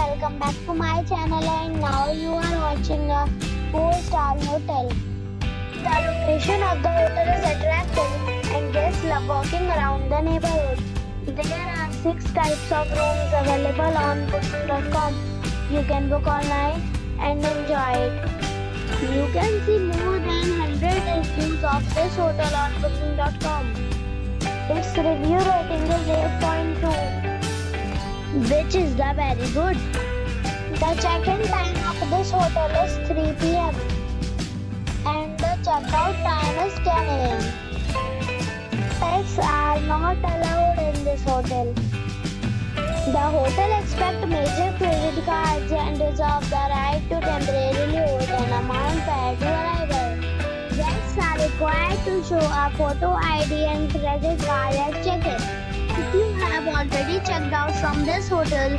welcome back to my channel and now you are watching a 4-star hotel. The location of the hotel is attractive and guests love walking around the neighborhood. There are 6 types of rooms available on booking.com. You can book online and enjoy it. You can see more than 100 reviews of this hotel on booking.com. Its review rating is 8.2 the very good. The check-in time of this hotel is 3 p.m. and the check-out time is 10 a.m. Pets are not allowed in this hotel. The hotel expects major credit cards and reserves the right to temporarily hold an amount prior to arrival. Guests are required to show a photo ID and credit card at check-in. If you have already checked out from this hotel,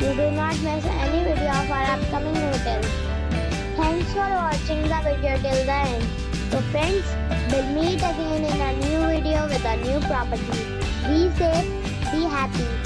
you do not miss any video of our upcoming hotel. Thanks for watching the video till the end. So friends, we'll meet again in a new video with a new property. Be safe, be happy.